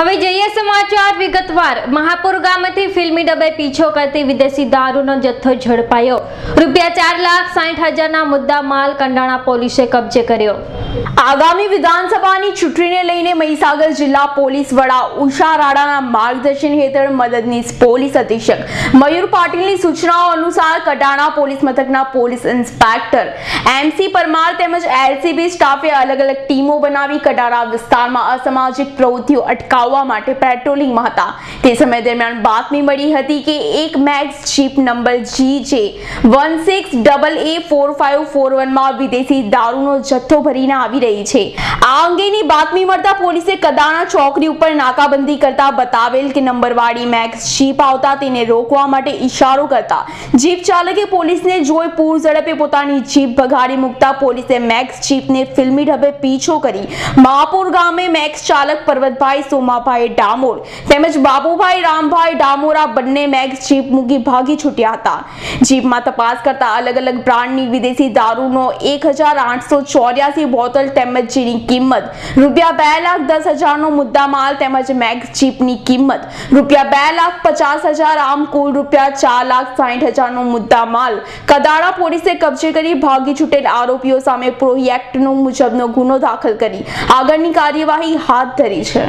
હવે જઈએ સમાચાર વિગતવાર. મહાપુર ગામેથી ફિલ્મી ડબે પીછો કરતી વિદેશી દારૂનો જથ્થો ઝડપાયો. રૂપિયા ચાર લાખ સાઠ હજારના મુદ્દા માલ કંડાણા પોલીસે કબજે કર્યો. આગામી વિધાનસભાની ચૂંટણીને લઈને મહીસાગર જિલ્લા પોલીસ વડા ઉષા રાણાના માર્ગદર્શન હેઠળ મદદનીશ પોલીસ અધિક્ષક મયુર પાટીલની સૂચનાઓ અનુસાર કડાણા પોલીસ મથકના પોલીસ ઇન્સ્પેક્ટર એમસી પરમાર તેમજ એલસીબી સ્ટાફે અલગ અલગ ટીમો બનાવી કડાણા વિસ્તારમાં અસામાજિક પ્રવૃત્તિઓ અટકાવવા માટે પેટ્રોલિંગમાં હતા. તે સમય દરમિયાન બાતમી મળી હતી કે એક max jeep number G J one six double A four five four વનમાં વિદેશી દારૂનો જથ્થો ભરીને આવી રહી છે. આ અંગેની બાતમી મળતા પોલીસે કદાણા ચોકડી ઉપર નાકાબંધી કરતા બતાવેલ કે નંબરવાળી મેક્સ જીપ આવતા તેને રોકવા માટે ઈશારો કરતા જીપ ચાલકે પોલીસને જોઈ પૂર ઝડપે પોતાની જીપ ભગાડી મૂકતા પોલીસે મેક્સ જીપને ફિલ્મી ઢબે પીછો કરી મહાપુર ગામે મેક્સ ચાલક પર્વતભાઈ સોમાભાઈ ડામોર તેમજ બાબુભાઈ રામભાઈ ડામોર બંને મેક્સ જીપ મૂકી ભાગી છૂટ્યા હતા. જીપમાં તપાસ કરતા અલગ અલગ બ્રાન્ડની વિદેશી દારૂનો એક હજાર આઠસો ચોર્યાસી બોટલ તેમજ કિંમત. રૂપિયા બે લાખ દસ હજારનો મુદ્દામાલ તેમજ મેક્સ જીપની કિંમત. રૂપિયા બે લાખ પચાસ હજાર આમ કુલ રૂપિયા ચાર લાખ સાઠ હજારનો મુદ્દામાલ કદાડા પોલીસે કબજે કરી ભાગી છૂટેલ આરોપીઓ સામે પ્રોએક્ટનો મુજબનો ગુનો દાખલ કરી. આગળની કાર્યવાહી હાથ ધરી છે.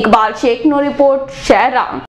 ઇકબાલ શેખનો રિપોર્ટ શહેરા